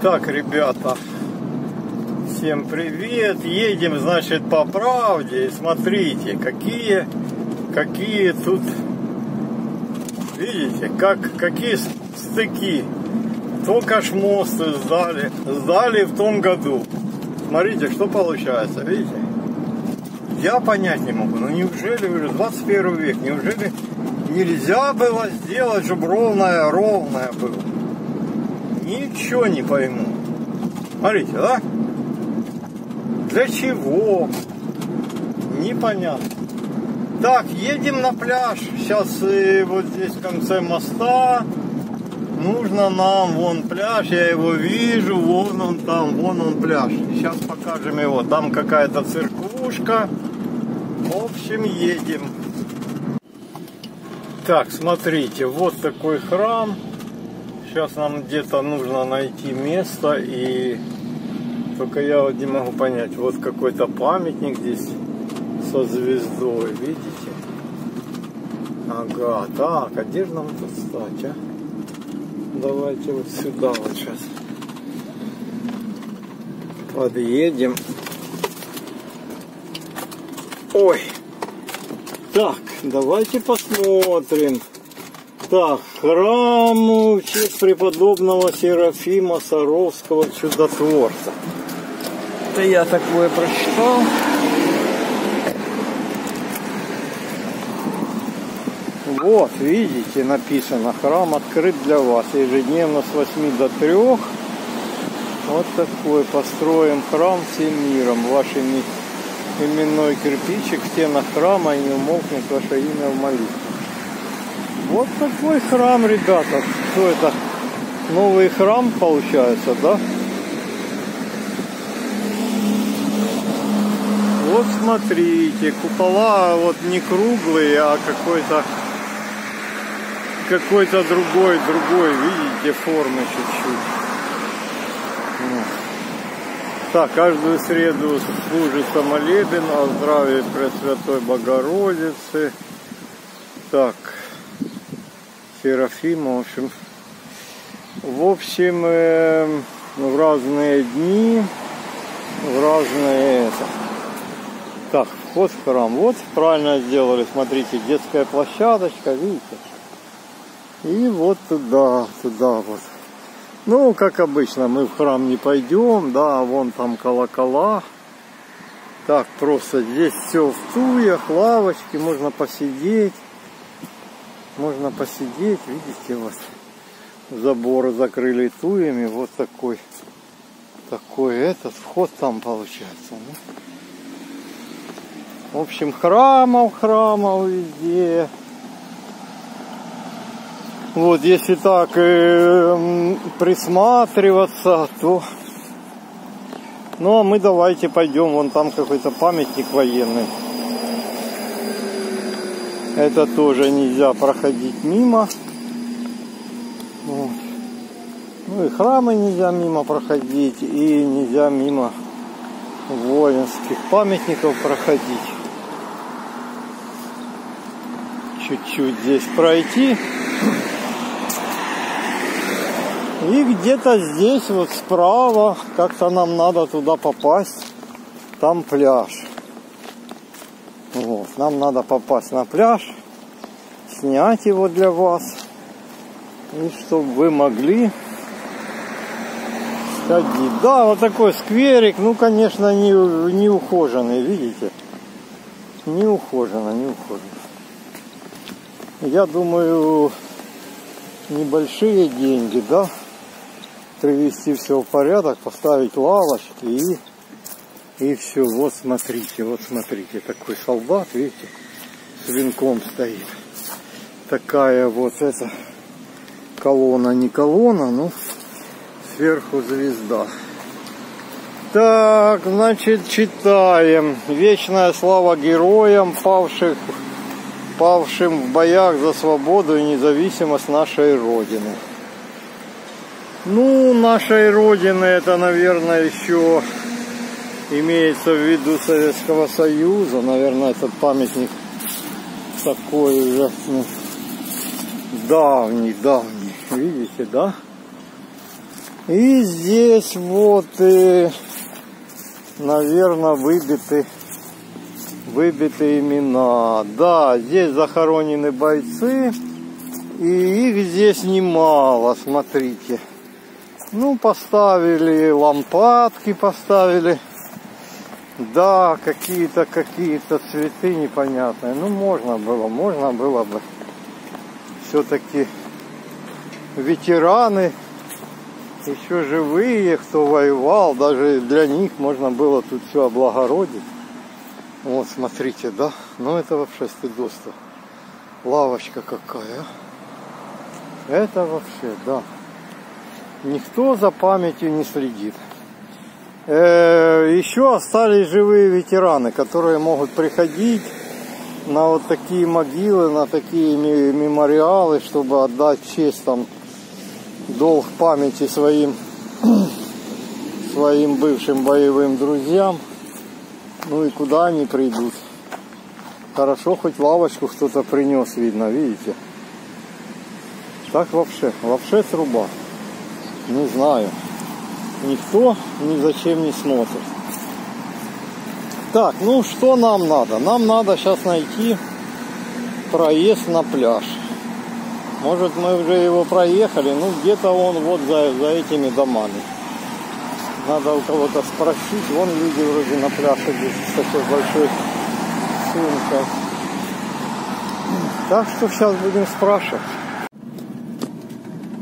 Так, ребята, всем привет. Едем, значит, по правде. Смотрите, какие, какие тут, видите, как, какие стыки. Только ж мосты сдали, сдали в том году. Смотрите, что получается, видите? Я понять не могу, ну неужели уже 21 век, неужели нельзя было сделать, чтобы ровное, ровное было? Ничего не пойму. Смотрите, да? Для чего? Непонятно. Так, едем на пляж. Сейчас э, вот здесь в конце моста. Нужно нам вон пляж, я его вижу, вон он там, вон он пляж. Сейчас покажем его. Там какая-то церквушка. В общем, едем. Так, смотрите, вот такой храм. Сейчас нам где-то нужно найти место и только я вот не могу понять, вот какой-то памятник здесь со звездой, видите? Ага, так, а где же нам тут стать, а? Давайте вот сюда вот сейчас подъедем. Ой, так, давайте посмотрим. Так, храм в честь преподобного Серафима Саровского чудотворца. Это я такое прочитал. Вот, видите, написано, храм открыт для вас ежедневно с 8 до 3. Вот такой, построим храм всем миром, вашими именной кирпичик в стенах храма и не умолкнет ваше имя в молитве. Вот такой храм, ребята. Что это? Новый храм получается, да? Вот смотрите, купола вот не круглые, а какой-то какой-то другой, другой, видите, формы чуть-чуть. Так, каждую среду служится молебен о здравии Пресвятой Богородицы. Так, Серафима, в общем, в общем, э, в разные дни, в разные это. Так, вход в храм. Вот правильно сделали, смотрите, детская площадочка, видите? И вот туда, туда вот. Ну, как обычно, мы в храм не пойдем, да, вон там колокола. Так, просто здесь все в туях, лавочки, можно посидеть. Можно посидеть, видите, вот заборы закрыли туями, вот такой, такой этот вход там получается. Ну. В общем, храмов, храмов везде. Вот, если так э, присматриваться, то... Ну, а мы давайте пойдем, вон там какой-то памятник военный. Это тоже нельзя проходить мимо. Вот. Ну и храмы нельзя мимо проходить, и нельзя мимо воинских памятников проходить. Чуть-чуть здесь пройти. И где-то здесь вот справа, как-то нам надо туда попасть, там пляж. Вот, нам надо попасть на пляж, снять его для вас. И чтобы вы могли сходить. Да, вот такой скверик, ну, конечно, не, не ухоженный, видите? Не ухоженно. Я думаю, небольшие деньги, да? Привести все в порядок, поставить лавочки и и все, вот смотрите, вот смотрите, такой солдат, видите, с венком стоит. Такая вот эта колонна, не колонна, ну, сверху звезда. Так, значит, читаем. Вечная слава героям, павших, павшим в боях за свободу и независимость нашей Родины. Ну, нашей Родины это, наверное, еще имеется в виду Советского Союза. Наверное, этот памятник такой уже ну, давний, давний. Видите, да? И здесь вот, э, наверное, выбиты, выбиты имена. Да, здесь захоронены бойцы. И их здесь немало, смотрите. Ну, поставили лампадки, поставили. Да, какие-то, какие-то цветы непонятные. Ну, можно было, можно было бы. Все-таки ветераны еще живые, кто воевал, даже для них можно было тут все облагородить. Вот, смотрите, да? Ну, это вообще стыдоство. Лавочка какая, а? Это вообще, да. Никто за памятью не следит. Э, еще остались живые ветераны, которые могут приходить на вот такие могилы, на такие мемориалы, чтобы отдать честь там долг памяти своим, своим бывшим боевым друзьям. Ну и куда они придут? Хорошо, хоть лавочку кто-то принес, видно, видите? Так вообще, вообще труба. Не знаю. Никто ни зачем не смотрит. Так, ну что нам надо? Нам надо сейчас найти проезд на пляж. Может мы уже его проехали, ну где-то он вот за, за этими домами. Надо у кого-то спросить. Вон люди вроде на пляж идут с такой большой сумкой. Так что сейчас будем спрашивать.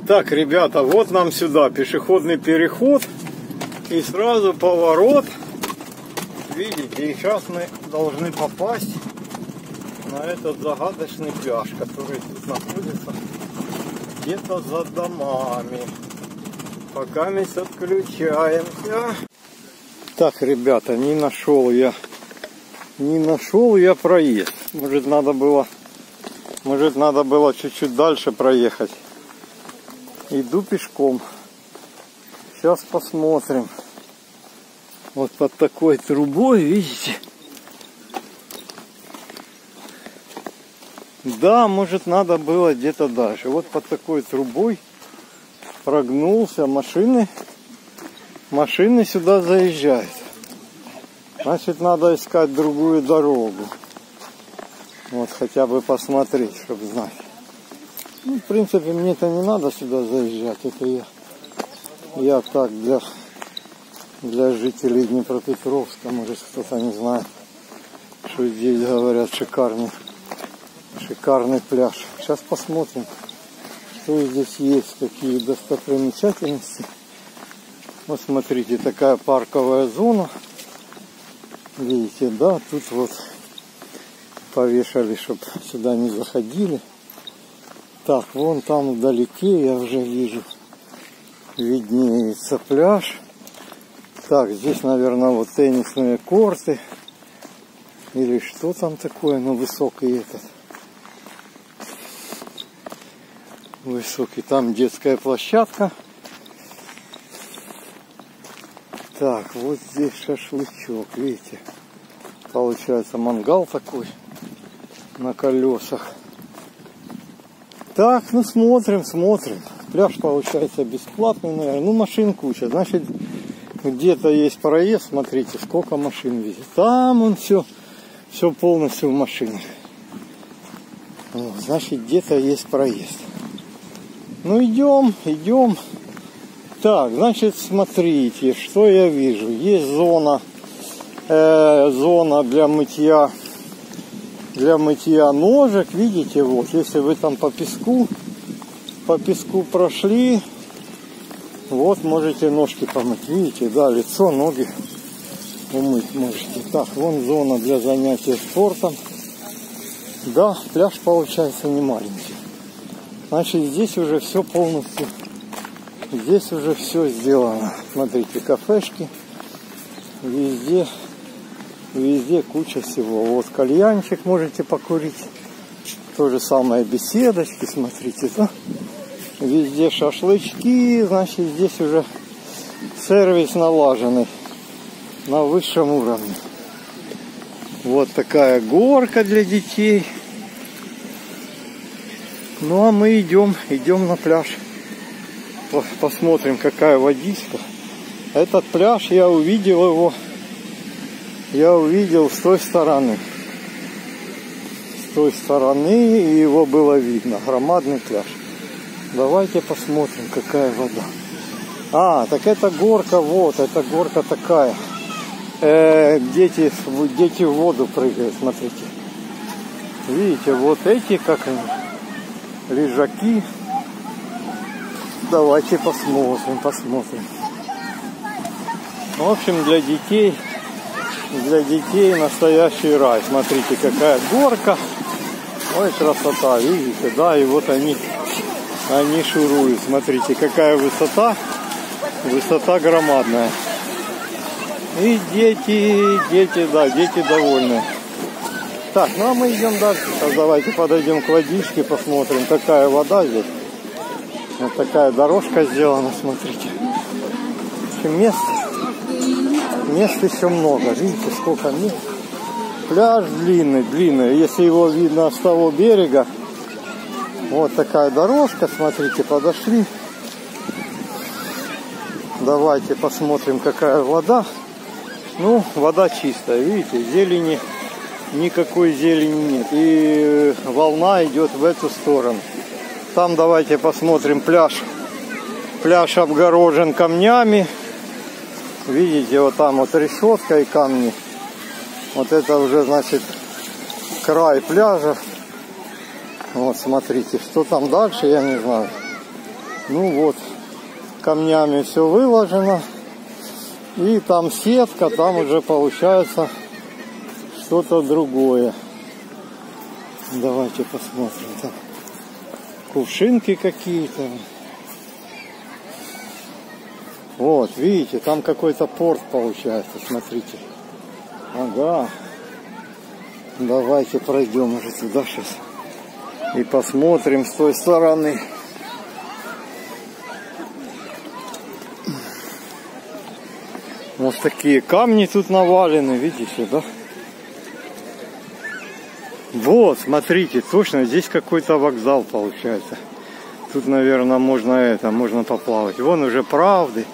Так, ребята, вот нам сюда пешеходный переход и сразу поворот. Видите, и сейчас мы должны попасть на этот загадочный пляж, который тут находится где-то за домами. Пока мы отключаемся. Так, ребята, не нашел я, не нашел я проезд. Может надо было, может надо было чуть-чуть дальше проехать. Иду пешком. Сейчас посмотрим. Вот под такой трубой, видите? Да, может надо было где-то дальше. Вот под такой трубой прогнулся машины. Машины сюда заезжают. Значит, надо искать другую дорогу. Вот хотя бы посмотреть, чтобы знать. Ну, в принципе, мне это не надо сюда заезжать. Это я, я так для, для жителей Днепропетровска, может кто-то не знает, что здесь говорят шикарный Шикарный пляж. Сейчас посмотрим, что здесь есть, какие достопримечательности. Вот смотрите, такая парковая зона. Видите, да, тут вот повешали, чтобы сюда не заходили. Так, вон там вдалеке я уже вижу, виднеется пляж. Так, здесь, наверное, вот теннисные корты. Или что там такое, ну, высокий этот. высокий. Там детская площадка. Так, вот здесь шашлычок, видите. Получается мангал такой на колесах. Так, ну смотрим, смотрим. Пляж получается бесплатный, наверное. Ну, машин куча. Значит, где-то есть проезд. Смотрите, сколько машин везет. Там он все, все полностью в машинах. Вот, значит, где-то есть проезд. Ну идем, идем. Так, значит, смотрите, что я вижу. Есть зона, э, зона для мытья, для мытья ножек. Видите, вот, если вы там по песку, по песку прошли, вот можете ножки помыть. Видите, да, лицо, ноги умыть можете. Так, вон зона для занятия спортом. Да, пляж получается не маленький. Значит, здесь уже все полностью, здесь уже все сделано. Смотрите, кафешки, везде, везде куча всего. Вот кальянчик можете покурить. То же самое беседочки, смотрите, да? Везде шашлычки, значит, здесь уже сервис налаженный на высшем уровне. Вот такая горка для детей. Ну а мы идем, идем на пляж. посмотрим, какая водичка. Этот пляж, я увидел его, я увидел с той стороны. С той стороны, его было видно. Громадный пляж. Давайте посмотрим, какая вода. А, так это горка, вот, это горка такая. Э, дети, дети в воду прыгают, смотрите. Видите, вот эти, как они, лежаки. Давайте посмотрим, посмотрим. В общем, для детей, для детей настоящий рай. Смотрите, какая горка. Ой, красота, видите, да, и вот они, они шуруют. Смотрите, какая высота. Высота громадная. И дети, дети, да, дети довольны. Так, ну а мы идем дальше. Сейчас давайте подойдем к водичке, посмотрим, какая вода здесь. Вот такая дорожка сделана, смотрите. В общем, мест, мест еще много. Видите, сколько мест. Пляж длинный, длинный. Если его видно с того берега, вот такая дорожка, смотрите, подошли. Давайте посмотрим, какая вода. Ну, вода чистая, видите, зелени, никакой зелени нет. И волна идет в эту сторону. Там давайте посмотрим пляж. Пляж обгорожен камнями. Видите, вот там вот решетка и камни. Вот это уже, значит, край пляжа. Вот, смотрите, что там дальше, я не знаю. Ну вот, камнями все выложено. И там сетка, там уже получается что-то другое. Давайте посмотрим. Там кувшинки какие-то. Вот, видите, там какой-то порт получается, смотрите. Ага. Давайте пройдем уже туда сейчас. И посмотрим с той стороны. Вот такие камни тут навалены, видите, да? Вот, смотрите, точно, здесь какой-то вокзал получается. Тут, наверное, можно это, можно поплавать. Вон уже правды.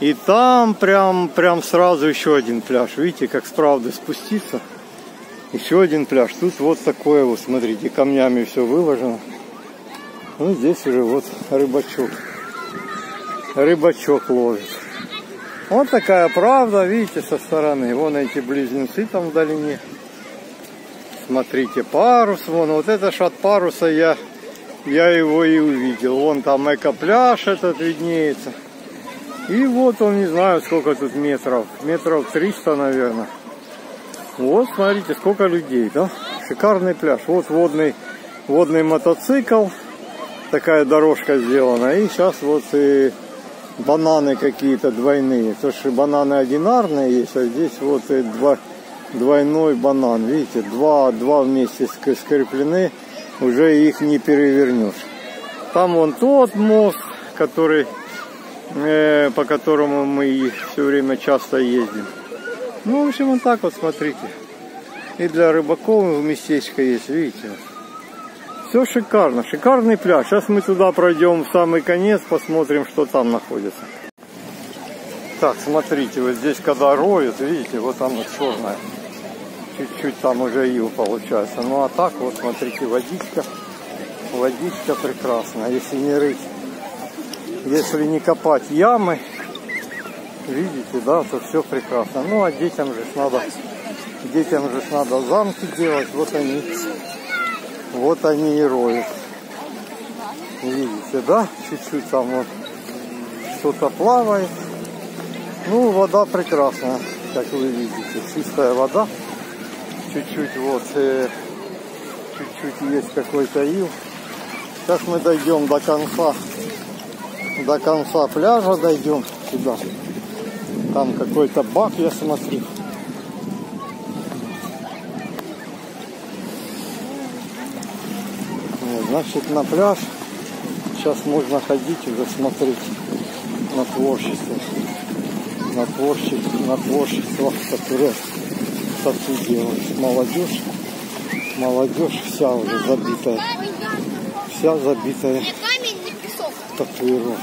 И там прям, прям сразу еще один пляж. Видите, как с правды спуститься. Еще один пляж. Тут вот такое вот, смотрите, камнями все выложено. Ну, здесь уже вот рыбачок. Рыбачок ловит. Вот такая правда, видите, со стороны. Вон эти близнецы там в долине. Смотрите, парус, вон, вот это ж от паруса я, я его и увидел. Вон там эко-пляж этот виднеется. И вот он, не знаю, сколько тут метров. Метров 300, наверное. Вот, смотрите, сколько людей, да? Шикарный пляж. Вот водный, водный мотоцикл. Такая дорожка сделана. И сейчас вот и бананы какие-то двойные. То что бананы одинарные есть, а здесь вот и два, двойной банан. Видите, два, два вместе скреплены, уже их не перевернешь. Там вон тот мост, который, по которому мы все время часто ездим. Ну, в общем, вот так вот, смотрите. И для рыбаков местечко есть, видите. Все шикарно, шикарный пляж. Сейчас мы туда пройдем в самый конец, посмотрим, что там находится. Так, смотрите, вот здесь когда роют, видите, вот вот черная. Чуть-чуть там уже ил получается. Ну а так вот, смотрите, водичка. Водичка прекрасная. Если не рыть, если не копать ямы, видите, да, то все прекрасно. Ну а детям же надо, детям же надо замки делать. Вот они вот они и роют. Видите, да? Чуть-чуть там вот что-то плавает. Ну, вода прекрасная, как вы видите. Чистая вода. Чуть-чуть вот, э, чуть-чуть есть какой-то ил. Сейчас мы дойдем до конца, до конца пляжа дойдем сюда. Там какой-то бак, я смотрю. Значит, на пляж сейчас можно ходить уже смотреть на творчество. На творчество, на творчество, которое тату делает. Молодежь, молодежь вся уже забитая. Вся забитая татуировка.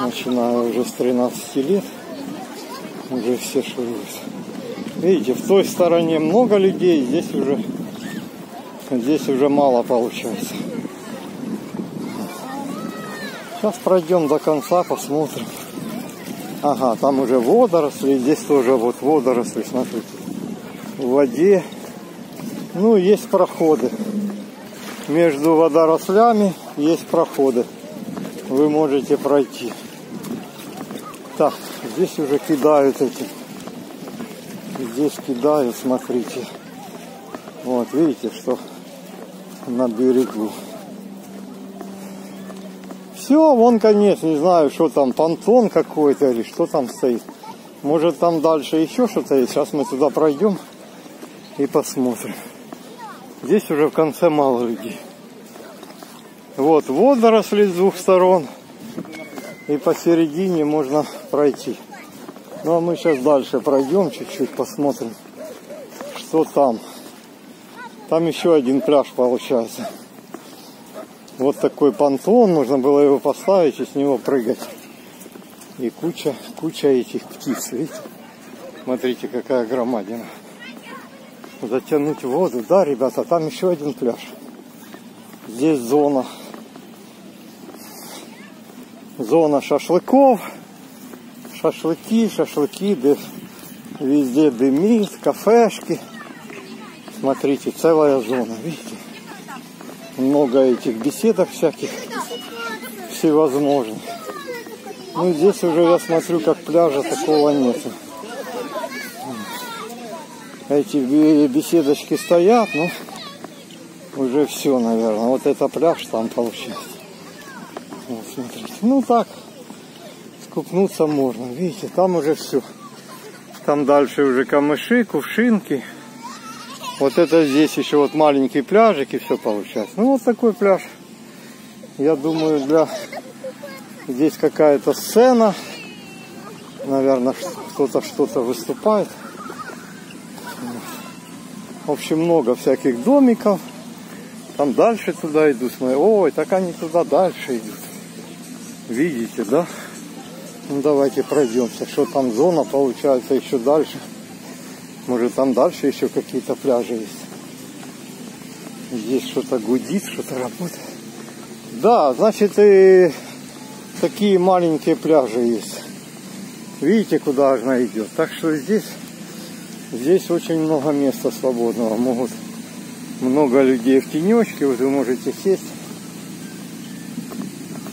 начиная уже с 13 лет, уже все шуруют. Видите, в той стороне много людей, здесь уже, здесь уже мало получается. Сейчас пройдем до конца, посмотрим. Ага, там уже водоросли, здесь тоже вот водоросли, смотрите. В воде. Ну, есть проходы. Между водорослями есть проходы. Вы можете пройти. Так, здесь уже кидают эти. Здесь кидают, смотрите. Вот, видите, что на берегу. Все, вон конец, не знаю, что там, понтон какой-то или что там стоит. Может там дальше еще что-то есть. Сейчас мы туда пройдем и посмотрим. Здесь уже в конце мало людей. Вот водоросли с двух сторон. И посередине можно пройти. Ну а мы сейчас дальше пройдем чуть-чуть, посмотрим, что там. Там еще один пляж получается. Вот такой понтон, нужно было его поставить и с него прыгать. И куча, куча этих птиц, видите? Смотрите, какая громадина. Затянуть воду, да, ребята, там еще один пляж. Здесь зона. Зона шашлыков. Шашлыки, шашлыки, везде дымит, кафешки. Смотрите, целая зона, видите? много этих беседок всяких всевозможных. Ну, здесь уже я смотрю, как пляжа такого нет. Эти беседочки стоят, ну, уже все, наверное. Вот это пляж там получается. Смотрите. Ну, так, скупнуться можно. Видите, там уже все. Там дальше уже камыши, кувшинки. Вот это здесь еще вот маленький пляжик и все получается. Ну вот такой пляж. Я думаю, для здесь какая-то сцена. Наверное, кто-то что-то выступает. В общем, много всяких домиков. Там дальше туда идут. Ой, так они туда дальше идут. Видите, да? Ну давайте пройдемся. Что там зона получается еще дальше. Может там дальше еще какие-то пляжи есть. Здесь что-то гудит, что-то работает. Да, значит и такие маленькие пляжи есть. Видите, куда она идет. Так что здесь, здесь очень много места свободного. Могут много людей в тенечке, вот вы можете сесть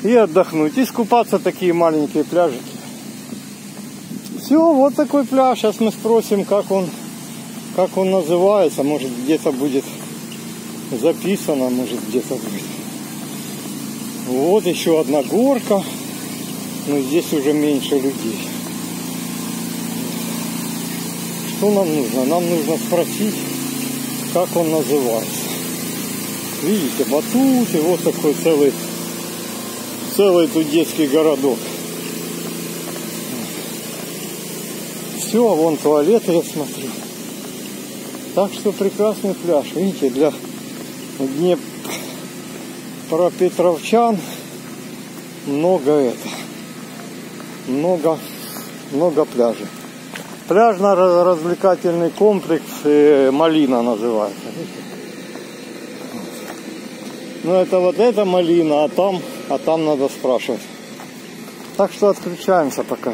и отдохнуть. И скупаться такие маленькие пляжики. Все, вот такой пляж. Сейчас мы спросим, как он как он называется, может где-то будет записано, может где-то будет. Вот еще одна горка, но здесь уже меньше людей. Что нам нужно? Нам нужно спросить, как он называется. Видите, батуты, вот такой целый, целый тут детский городок. Все, вон туалет я смотрю. Так что прекрасный пляж. Видите, для Днепропетровчан много это. Много, много пляжей. Пляжно-развлекательный комплекс э, Малина называется. Ну это вот эта малина, а там, а там надо спрашивать. Так что отключаемся пока.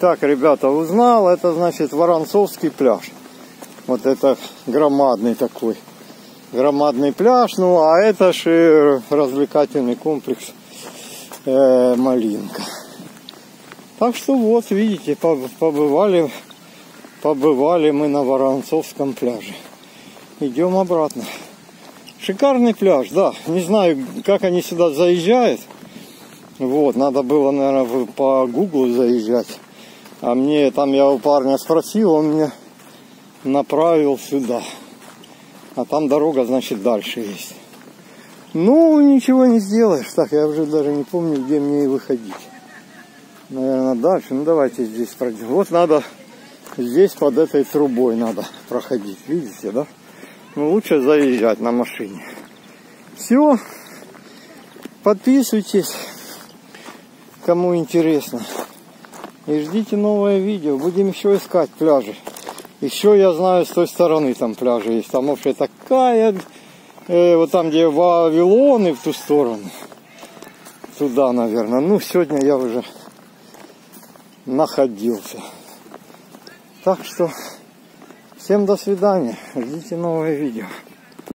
Так, ребята, узнал, это значит Воронцовский пляж. Вот это громадный такой. Громадный пляж. Ну, а это же развлекательный комплекс э, Малинка. Так что вот, видите, побывали, побывали мы на Воронцовском пляже. Идем обратно. Шикарный пляж, да. Не знаю, как они сюда заезжают. Вот, надо было, наверное, по гуглу заезжать. А мне там я у парня спросил, он мне направил сюда. А там дорога, значит, дальше есть. Ну, ничего не сделаешь. Так, я уже даже не помню, где мне и выходить. Наверное, дальше. Ну, давайте здесь пройдем. Вот надо, здесь под этой трубой надо проходить. Видите, да? Ну, лучше заезжать на машине. Все. Подписывайтесь. кому интересно. И ждите новое видео. Будем еще искать пляжи. Еще я знаю, с той стороны там пляжи есть. Там вообще такая, э, вот там, где Вавилон и в ту сторону. Туда, наверное. Ну, сегодня я уже находился. Так что, всем до свидания. Ждите новое видео.